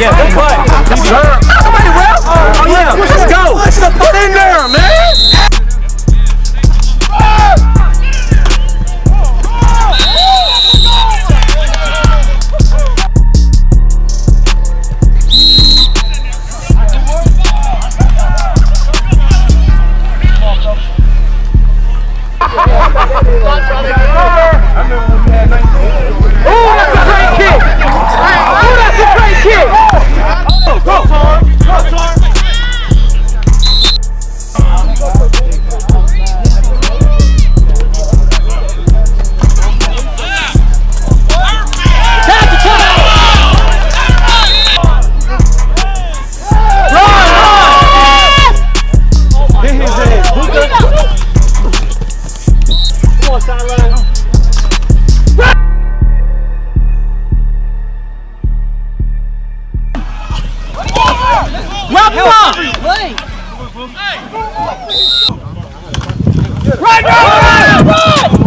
yeah, good play. Yes, sir. Somebody ref. Oh, yeah. Let's go. Let's put in there, man. Right, right, right,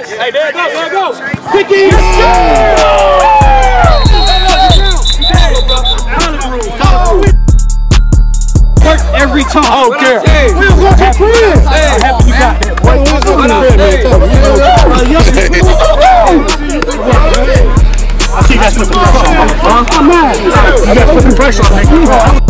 Hey, hey, there it goes, there it goes. Quickie. Work every time. Oh, girl. We was going to friends. Hey, I'm happy you got that. Boy. What up? I see that's putting pressure on me. Huh? I'm mad. You got putting pressure on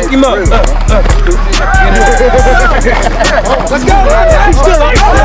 get him up. Let's go. He's still up.